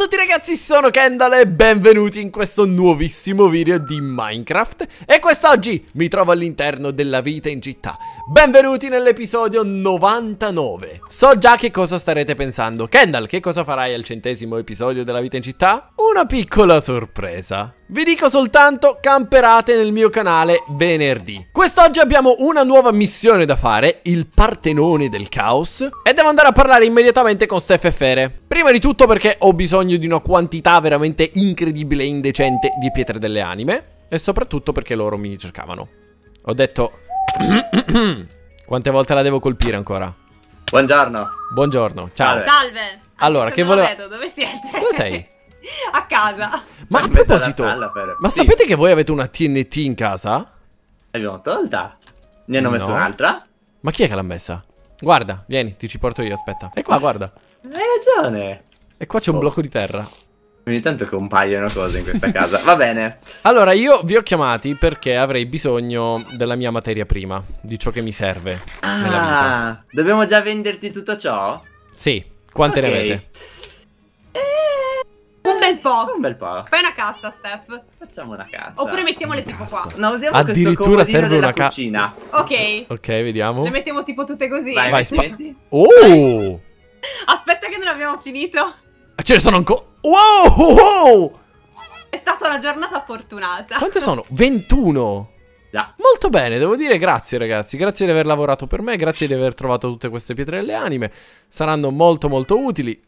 a tutti ragazzi, sono Kendall e benvenuti in questo nuovissimo video di Minecraft. E quest'oggi mi trovo all'interno della vita in città. Benvenuti nell'episodio 99 So già che cosa starete pensando. Kendall, che cosa farai al centesimo episodio della vita in città? Una piccola sorpresa. Vi dico soltanto camperate nel mio canale venerdì. Quest'oggi abbiamo una nuova missione da fare Il Partenone del Caos. E devo andare a parlare immediatamente con Steph e Fere. Prima di tutto perché ho bisogno di una quantità veramente incredibile e indecente di pietre delle anime E soprattutto perché loro mi cercavano Ho detto... Quante volte la devo colpire ancora? Buongiorno. Buongiorno, ciao Salve. Allora, che vedo, dove siete? Dove sei? A casa. Ma a proposito, per- ma Sì. sapete che voi avete una TNT in casa? L'abbiamo tolta. Ne hanno messo No. un'altra? Ma chi è che l'ha messa? Guarda, vieni, ti ci porto io, aspetta. E qua, guarda. Hai ragione. E qua c'è un Oh. blocco di terra. Ogni tanto compaiono cose in questa casa. Va bene. Allora, io vi ho chiamati perché avrei bisogno della mia materia prima, di ciò che mi serve nella vita. Ah, dobbiamo già venderti tutto ciò? Sì, quante ne Ok. avete? Un bel po'. Un bel po'. Fai una cassa, Steph. Facciamo una casa. Oppure mettiamole tipo qua. Cassa. No, usiamo Addirittura questo comodino serve della una ca- cucina. Ok. Ok, vediamo. Le mettiamo tipo tutte così. Vai, Vai, metti, spa- metti. Oh! Aspetta che non abbiamo finito. Ce ne sono ancora... Wow! oh, oh! È stata una giornata fortunata. Quante sono? 21! Già. Molto bene, devo dire grazie ragazzi, grazie di aver lavorato per me, grazie di aver trovato tutte queste pietre delle anime, saranno molto molto utili.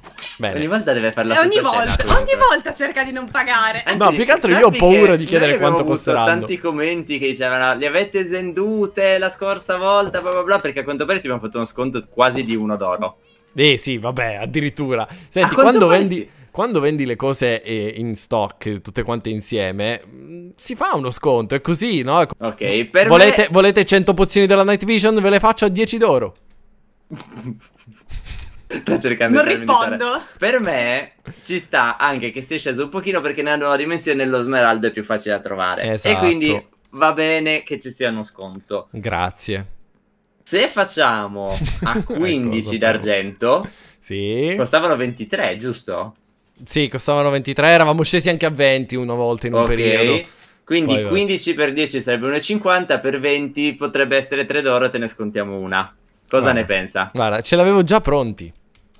Ogni Bene. volta deve fare la ogni scena, volta, comunque. ogni volta cerca di non pagare. Anzi, No, più che altro io ho paura di chiedere quanto avuto costeranno. tanti commenti che dicevano li avete svendute la scorsa volta, bla bla bla, perché a quanto pare ti abbiamo fatto uno sconto quasi di uno d'oro. Eh sì, vabbè, addirittura. Senti, quando vendi, sì. quando vendi le cose eh, in stock, tutte quante insieme, mh, si fa uno sconto, è così, no? Ok, per volete, me... volete 100 pozioni della Night Vision? Ve le faccio a 10 d'oro. Sta cercando Non di rispondo. Per me ci sta anche che si è sceso un pochino perché nella nuova dimensione lo smeraldo è più facile da trovare. Esatto. E quindi va bene che ci sia uno sconto. Grazie. Se facciamo a 15 Cosa d'argento, Sì. costavano 23, giusto? Sì, costavano 23, eravamo scesi anche a 20 una volta in un ok. periodo. Quindi Poi va. 15 per 10 sarebbe 1,50, per 20 potrebbe essere 3 d'oro te ne scontiamo una. Cosa Guarda. ne pensa? Guarda, ce l'avevo già pronti.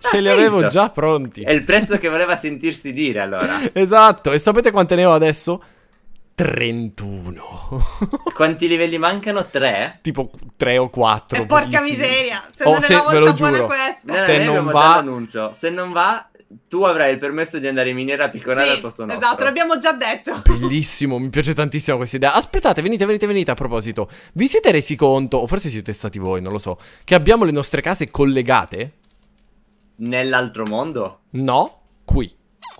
Ce Ah, li avevo visto? già pronti. È il prezzo che voleva sentirsi dire allora. Esatto, e sapete quante ne ho adesso? 31. Quanti livelli mancano? 3? tipo 3 o 4. E porca miseria. Se Oh, non se- è ve lo giuro. questa. Se non va-. Se non va, tu avrai il permesso di andare in miniera a picconare Sì, al posto nostro. esatto, l'abbiamo già detto. Bellissimo, mi piace tantissimo questa idea. Aspettate, venite, venite, venite. A proposito, vi siete resi conto, o forse siete stati voi, non lo so, che abbiamo le nostre case collegate? Nell'altro mondo? No, qui.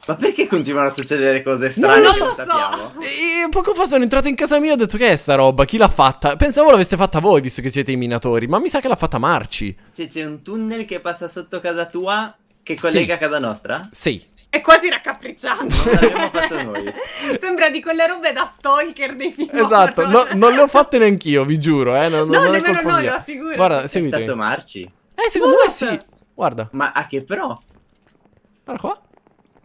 Ma perché continuano a succedere cose Non strane lo non so. sappiamo? E poco fa sono entrato in casa mia e ho detto che è sta roba, chi l'ha fatta? Pensavo l'aveste fatta voi, visto che siete i minatori, ma mi sa che l'ha fatta Marci. Cioè, c'è un tunnel che passa sotto casa tua che collega Sì. casa nostra? Sì. È quasi raccapricciando. Non l'abbiamo fatto noi. Sembra di quelle robe da stalker dei film. Esatto, no- non le ho fatte neanch'io, vi giuro, eh. Non, No, non è nemmeno noi, mia. ma figurati. Guarda, È seguitemi. stato Marci. Eh, secondo me sì. Guarda, Ma a che pro? guarda qua.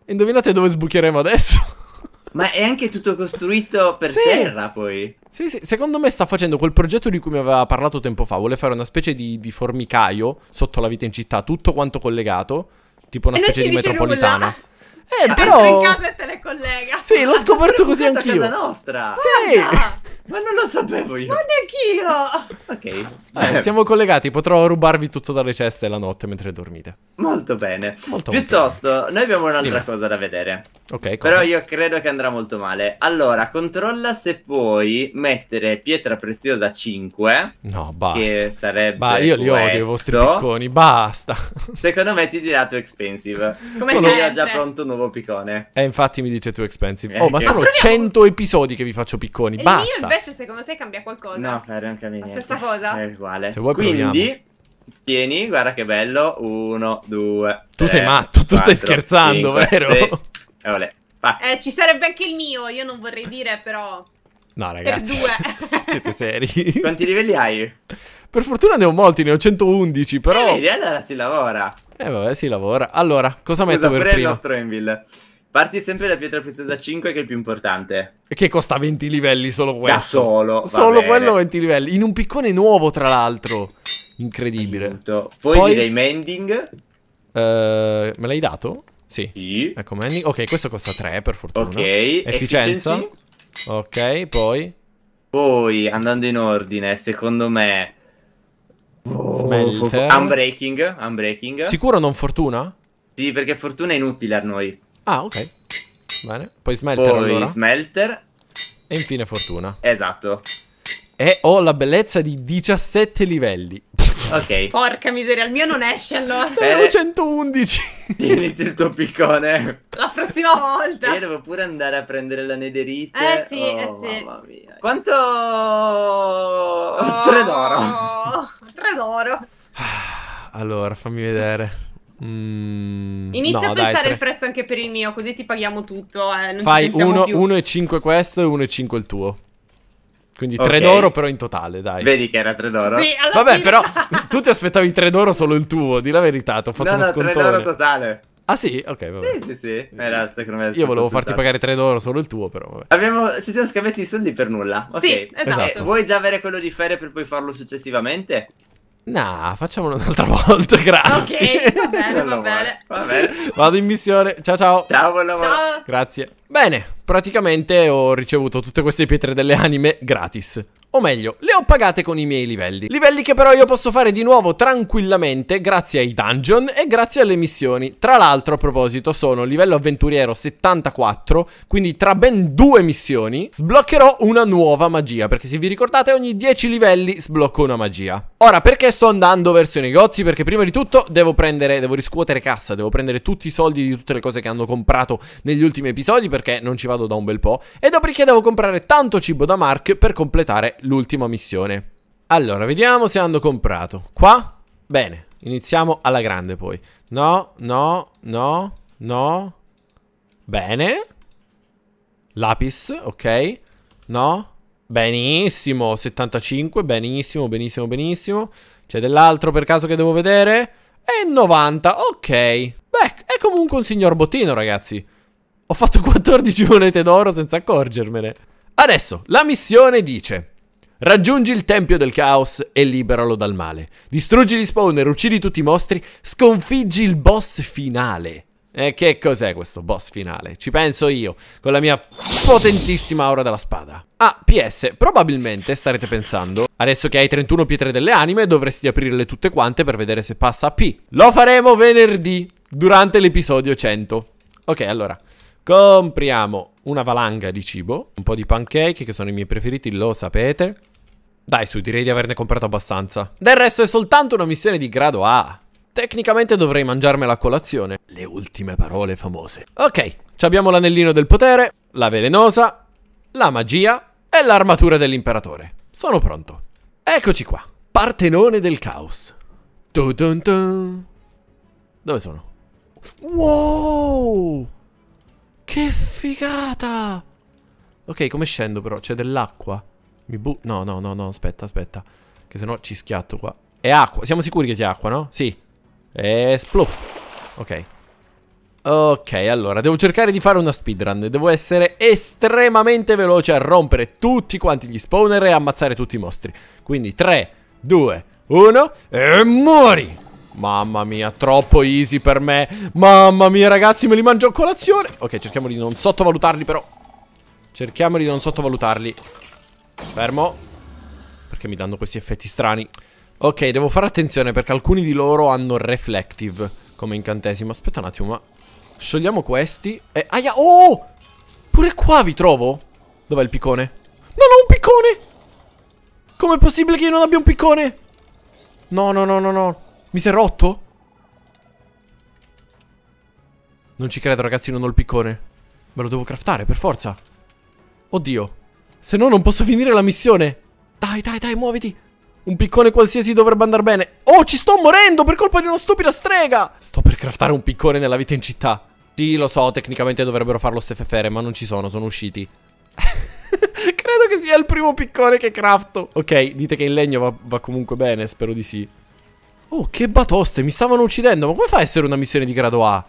Indovinate dove sbucheremo adesso? Ma è anche tutto costruito per Sì. terra poi. sì, sì, secondo me sta facendo quel progetto di cui mi aveva parlato tempo fa. Vuole fare una specie di, di formicaio sotto la vita in città, tutto quanto collegato. Tipo una E specie ci di metropolitana. Eh, Entra però. in casa e te le collega. Sì, l'ho scoperto così anch'io. nostra. Sì. Ah, Ma non lo sapevo io. ma neanch'io. Ok. Eh, siamo collegati, potrò rubarvi tutto dalle ceste la notte mentre dormite. Molto bene. Molto Piuttosto, noi abbiamo un'altra Dimmi. cosa da vedere. Ok, cosa? Però io credo che andrà molto male. Allora, controlla se puoi mettere pietra preziosa 5. No, basta. Che sarebbe. Bah, io li odio i vostri questo. picconi, basta. Secondo me ti dirà too expensive. Come Sono io ho già pronto un nuovo piccone. E infatti mi dice too expensive. Eh, Oh, ma sono Ma proviamo- 100 episodi che vi faccio picconi, E basta. invece secondo te cambia qualcosa? No, Fere, non cambia La niente. stessa cosa? È uguale. Se vuoi Quindi, tieni, guarda che bello. Uno, due. Tu tre, sei matto, tu stai scherzando, cinque, vero? sei. E. Va. Eh, ci sarebbe anche il mio, io non vorrei dire, però... No, Per ragazzi. due. Siete seri? Quanti livelli hai? per fortuna ne ho molti, ne ho 111, però... Eh, vedi, allora si lavora. Eh vabbè, si lavora. Allora, cosa metto Scusa, per pure il prima? nostro Envil. Parti sempre da pietra preziosa 5 che è il più importante. Che costa 20 livelli solo questo. Da solo. Solo bene. quello 20 livelli. In un piccone nuovo, tra l'altro. Incredibile. Aiuto. Poi, Poi- direi mending. Eh, me l'hai dato? Sì. Sì. Ecco, Manny. Ok, questo costa 3 per fortuna. Ok. Efficienza. Efficiency. Ok, poi. Poi, andando in ordine, secondo me... Smelter. Unbreaking. Unbreaking. Sicuro non fortuna? Sì, perché fortuna è inutile a noi. Ah, ok. Bene. Poi smelter Poi allora. smelter. e infine fortuna. Esatto. E ho la bellezza di 17 livelli. Ok. Porca miseria, il mio non esce allora. Bene. 111. Tieniti il tuo piccone. La prossima volta. Io devo pure andare a prendere la nederite. Eh sì, Oh, eh sì. Mamma mia. Quanto... Oh. Tre d'oro. Tre d'oro. Allora, fammi vedere. Mm, Inizia no, a dai, pensare tre. il prezzo anche per il mio, così ti paghiamo tutto. Eh, Fai pensiamo più. 1,5 questo e 1,5 il tuo. Quindi 3 Ok. d'oro però in totale, dai. Vedi che era tre d'oro? Sì, alla Vabbè, fine- però tu ti aspettavi 3 d'oro solo il tuo, di la verità, ti ho fatto No, uno no, tre scontone. d'oro totale. ah sì? Ok, vabbè. Sì, sì, sì. Era secondo me Io volevo farti sensato. pagare 3 d'oro solo il tuo, però vabbè. Abbiamo... Ci siamo scambiati i soldi per nulla. Ok. Sì, esatto. Esatto. Vuoi già avere quello di ferie per poi farlo successivamente? Nah, facciamolo un'altra volta, grazie. Ok, va bene, va bene. Va bene. Vado in missione. Ciao ciao. Ciao, buon lavoro. Ciao. Grazie. Bene, praticamente ho ricevuto tutte queste pietre delle anime gratis. O meglio, le ho pagate con i miei livelli. Livelli che però io posso fare di nuovo tranquillamente grazie ai dungeon e grazie alle missioni. Tra l'altro, a proposito, sono livello avventuriero 74, quindi tra ben due missioni sbloccherò una nuova magia, perché se vi ricordate ogni 10 livelli sblocco una magia. Ora, perché sto andando verso i negozi? Perché prima di tutto devo prendere, devo riscuotere cassa, devo prendere tutti i soldi di tutte le cose che hanno comprato negli ultimi episodi, perché non ci vado da un bel po'. E dopodiché devo comprare tanto cibo da Mark per completare l'ultima missione. Allora, vediamo se hanno comprato. Qua? Bene, iniziamo alla grande poi. No, no, no, no. Bene. Lapis, ok. No. Benissimo, 75, benissimo, benissimo, benissimo. C'è dell'altro per caso che devo vedere? E 90, ok. Beh, è comunque un signor bottino, ragazzi. Ho fatto 14 monete d'oro senza accorgermene. Adesso, la missione dice... Raggiungi il Tempio del Caos e liberalo dal male. Distruggi gli spawner, uccidi tutti i mostri, sconfiggi il boss finale. E che cos'è questo boss finale? Ci penso io, con la mia potentissima aura della spada. Ah, PS, probabilmente starete pensando, adesso che hai 31 pietre delle anime, dovresti aprirle tutte quante per vedere se passa a P. Lo faremo venerdì, durante l'episodio 100. Ok, allora, compriamo una valanga di cibo, un po' di pancake, che sono i miei preferiti, lo sapete. Dai, su, direi di averne comprato abbastanza. Del resto è soltanto una missione di grado A. Tecnicamente dovrei mangiarmela a colazione. Le ultime parole famose. Ok, abbiamo l'anellino del potere, la velenosa, la magia e l'armatura dell'imperatore. Sono pronto. Eccoci qua. Partenone del caos. Tu dun dun. Dove sono? Wow! Che figata! Ok, come scendo però? C'è dell'acqua. Mi bu... No, no, no, no, aspetta, aspetta. Che sennò ci schiatto qua. È acqua. Siamo sicuri che sia acqua, no? Sì. E spluff. Ok. Ok, allora, devo cercare di fare una speedrun. Devo essere estremamente veloce a rompere tutti quanti gli spawner e ammazzare tutti i mostri. Quindi 3, 2, 1 e muori! Mamma mia, troppo easy per me. Mamma mia, ragazzi, me li mangio a colazione. Ok, cerchiamo di non sottovalutarli, però. Cerchiamo di non sottovalutarli. Fermo. Perché mi danno questi effetti strani. Ok, devo fare attenzione perché alcuni di loro hanno reflective come incantesimo. Aspetta un attimo, ma... Sciogliamo questi e... Aia, oh! Pure qua vi trovo? Dov'è il piccone? Non ho un piccone! Com'è possibile che io non abbia un piccone? No, no, no, no, no. Mi si è rotto? Non ci credo, ragazzi, non ho il piccone. Me lo devo craftare, per forza. Oddio. Se no non posso finire la missione. Dai, dai, dai, muoviti. Un piccone qualsiasi dovrebbe andare bene. Oh, ci sto morendo per colpa di una stupida strega. Sto per craftare un piccone nella vita in città. Sì, lo so, tecnicamente dovrebbero farlo ste fefere, ma non ci sono, sono usciti. Credo che sia il primo piccone che crafto. Ok, dite che in legno va, va comunque bene, spero di sì. Oh, che batoste, mi stavano uccidendo. Ma come fa a essere una missione di grado A?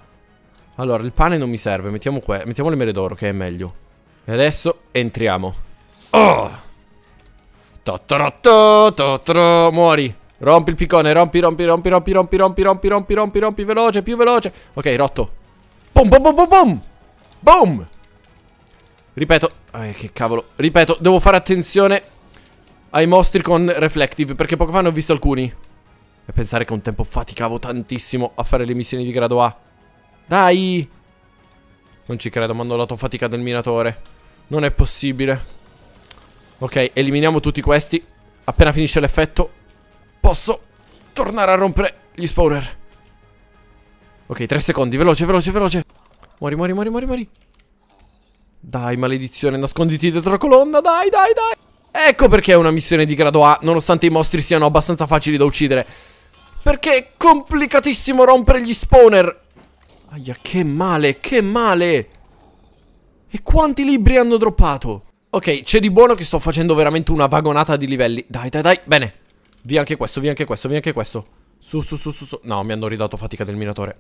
Allora, il pane non mi serve, mettiamo, qua, mettiamo le mele d'oro, che è meglio. E adesso entriamo. Oh! Totoro, muori. Rompi il piccone, rompi, rompi, rompi, rompi, rompi, rompi, rompi, rompi, rompi, rompi, veloce, più veloce. Ok, rotto. Boom, boom, boom, boom, boom. Boom. Ripeto, eh, che cavolo. Ripeto, devo fare attenzione ai mostri con reflective, perché poco fa ne ho visto alcuni. E pensare che un tempo faticavo tantissimo a fare le missioni di grado A. Dai! Non ci credo, mi hanno dato fatica del minatore. Non è possibile. Ok, eliminiamo tutti questi. Appena finisce l'effetto, posso tornare a rompere gli spawner. Ok, tre secondi, veloce, veloce, veloce. Muori, muori, muori, muori, muori. Dai, maledizione, nasconditi dietro la colonna, dai, dai, dai. Ecco perché è una missione di grado A, nonostante i mostri siano abbastanza facili da uccidere. Perché è complicatissimo rompere gli spawner. Aia, che male, che male. E quanti libri hanno droppato? Ok, c'è di buono che sto facendo veramente una vagonata di livelli. Dai, dai, dai, bene. Via anche questo, via anche questo, via anche questo. Su, su, su, su, su. No, mi hanno ridato fatica del minatore.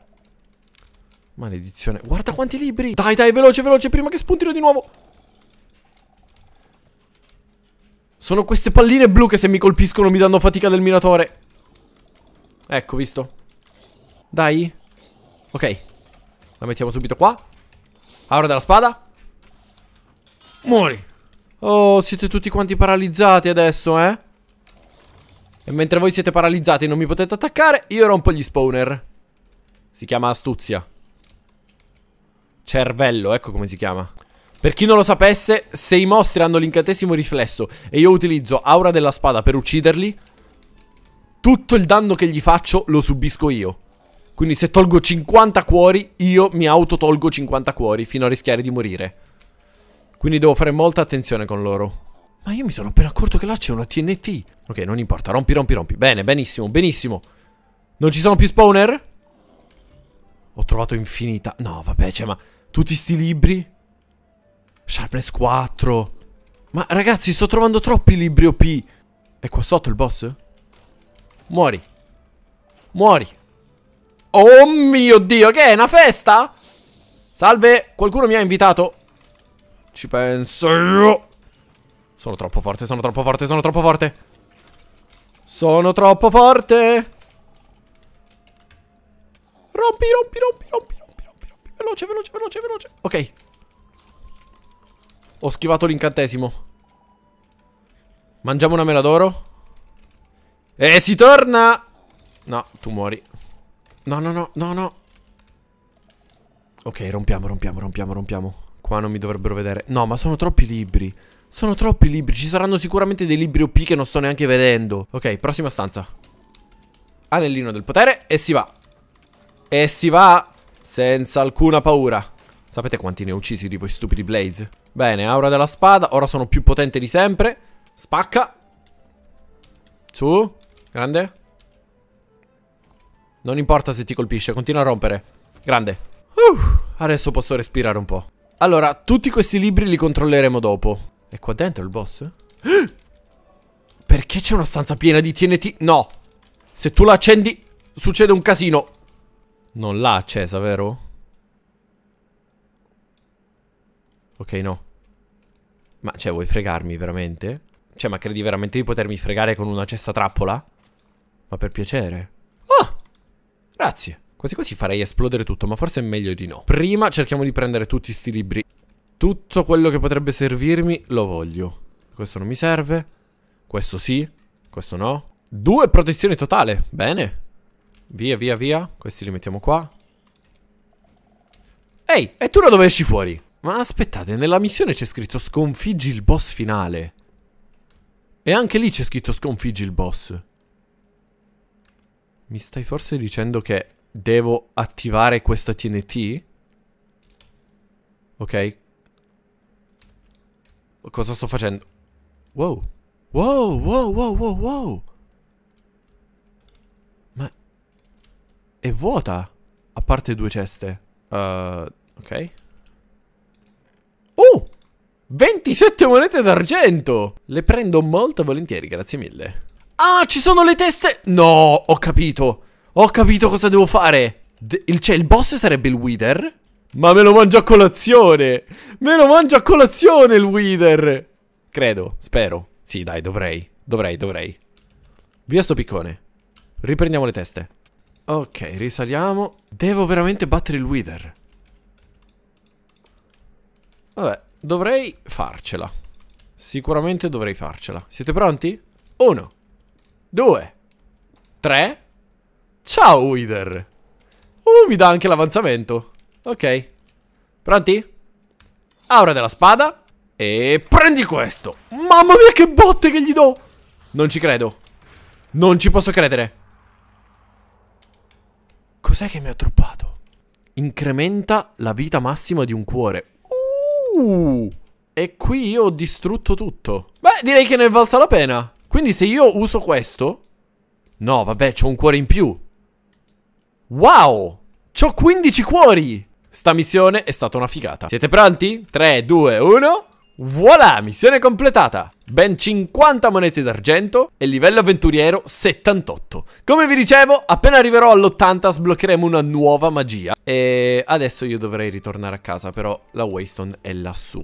Maledizione. Guarda quanti libri. Dai, dai, veloce, veloce, prima che spuntino di nuovo. Sono queste palline blu che se mi colpiscono mi danno fatica del minatore. Ecco, visto. Dai. Ok. La mettiamo subito qua. Aura della spada. Muori. Oh, siete tutti quanti paralizzati adesso, eh? E mentre voi siete paralizzati e non mi potete attaccare, io rompo gli spawner. Si chiama astuzia. Cervello, ecco come si chiama. Per chi non lo sapesse, se i mostri hanno l'incantesimo riflesso e io utilizzo aura della spada per ucciderli, tutto il danno che gli faccio lo subisco io. Quindi se tolgo 50 cuori, io mi autotolgo 50 cuori fino a rischiare di morire. Quindi devo fare molta attenzione con loro. Ma io mi sono appena accorto che là c'è una TNT. Ok, non importa, rompi, rompi, rompi. Bene, benissimo, benissimo. Non ci sono più spawner? Ho trovato infinita. No, vabbè, cioè, ma tutti sti libri? Sharpness 4. Ma ragazzi, sto trovando troppi libri OP. È qua sotto il boss? Muori. Muori. Oh mio Dio, che è? Una festa? Salve, qualcuno mi ha invitato? Ci penso io. Sono troppo forte, sono troppo forte, sono troppo forte. Sono troppo forte. Rompi, rompi, rompi, rompi, rompi, rompi, rompi. Veloce, veloce, veloce, veloce. Ok. Ho schivato l'incantesimo. Mangiamo una mela d'oro. E si torna. No, tu muori. No, no, no, no, no. Ok, rompiamo, rompiamo, rompiamo, rompiamo. Qua non mi dovrebbero vedere. No, ma sono troppi libri. Sono troppi libri. Ci saranno sicuramente dei libri OP che non sto neanche vedendo. Ok, prossima stanza. Anellino del potere e si va. E si va senza alcuna paura. Sapete quanti ne ho uccisi di voi stupidi Blades? Bene, aura della spada. Ora sono più potente di sempre. Spacca. Su. Grande. Non importa se ti colpisce, continua a rompere. Grande. Uh, adesso posso respirare un po'. Allora, tutti questi libri li controlleremo dopo. È qua dentro il boss? Perché c'è una stanza piena di TNT? No. Se tu la accendi, succede un casino. Non l'ha accesa, vero? Ok, no. Ma, cioè, vuoi fregarmi veramente? Cioè, ma credi veramente di potermi fregare con una cesta trappola? Ma per piacere. Oh! Grazie. Quasi quasi farei esplodere tutto, ma forse è meglio di no. Prima cerchiamo di prendere tutti sti libri. Tutto quello che potrebbe servirmi lo voglio. Questo non mi serve. Questo sì. Questo no. Due protezioni totale. Bene. Via, via, via. Questi li mettiamo qua. Ehi, e tu da dove esci fuori? Ma aspettate, nella missione c'è scritto sconfiggi il boss finale. E anche lì c'è scritto sconfiggi il boss. Mi stai forse dicendo che devo attivare questa TNT? Ok. Cosa sto facendo? Wow. Wow, wow, wow, wow, wow. Ma... È vuota. A parte due ceste. Uh, ok. Oh! 27 monete d'argento! Le prendo molto volentieri, grazie mille. Ah, ci sono le teste! No, ho capito. Ho capito cosa devo fare. De il, cioè, il boss sarebbe il Wither? Ma me lo mangio a colazione! Me lo mangio a colazione il Wither! Credo, spero. Sì, dai, dovrei. Dovrei, dovrei. Via sto piccone. Riprendiamo le teste. Ok, risaliamo. Devo veramente battere il Wither. Vabbè, dovrei farcela. Sicuramente dovrei farcela. Siete pronti? Uno. Due. Tre. Ciao, Wither. Uh, mi dà anche l'avanzamento. Ok. Pronti? Aura della spada. E prendi questo. Mamma mia, che botte che gli do. Non ci credo. Non ci posso credere. Cos'è che mi ha troppato? Incrementa la vita massima di un cuore. Uh, e qui io ho distrutto tutto. Beh, direi che ne è valsa la pena. Quindi se io uso questo... No, vabbè, c'ho un cuore in più. Wow! C'ho 15 cuori! Sta missione è stata una figata. Siete pronti? 3, 2, 1... Voilà, missione completata! Ben 50 monete d'argento e livello avventuriero 78. Come vi dicevo, appena arriverò all'80 sbloccheremo una nuova magia. E adesso io dovrei ritornare a casa, però la Waystone è lassù.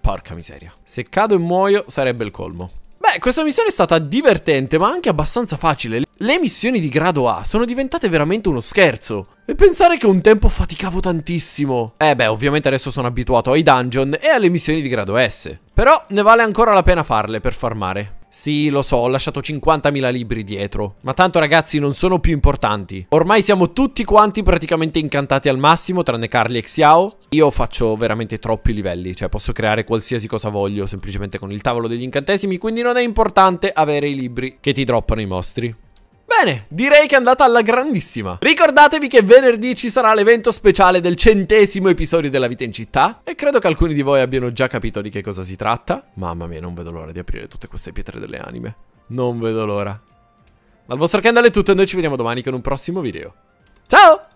Porca miseria. Se cado e muoio sarebbe il colmo. Beh, questa missione è stata divertente, ma anche abbastanza facile. Le missioni di grado A sono diventate veramente uno scherzo. E pensare che un tempo faticavo tantissimo. Eh beh, ovviamente adesso sono abituato ai dungeon e alle missioni di grado S. Però ne vale ancora la pena farle per farmare. Sì, lo so, ho lasciato 50.000 libri dietro. Ma tanto ragazzi non sono più importanti. Ormai siamo tutti quanti praticamente incantati al massimo, tranne Carly e Xiao. Io faccio veramente troppi livelli, cioè posso creare qualsiasi cosa voglio semplicemente con il tavolo degli incantesimi, quindi non è importante avere i libri che ti droppano i mostri. Bene, direi che è andata alla grandissima. Ricordatevi che venerdì ci sarà l'evento speciale del centesimo episodio della vita in città. E credo che alcuni di voi abbiano già capito di che cosa si tratta. Mamma mia, non vedo l'ora di aprire tutte queste pietre delle anime. Non vedo l'ora. Dal vostro Kendall è tutto e noi ci vediamo domani con un prossimo video. Ciao!